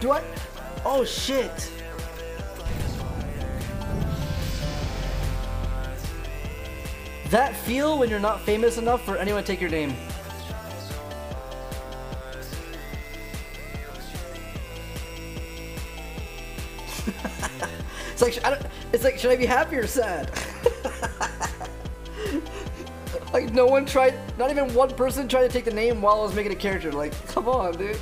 Do I? Oh shit. That feel when you're not famous enough for anyone to take your name. it's like it's like should I be happy or sad? like no one tried, not even one person tried to take the name while I was making a character. Like come on, dude.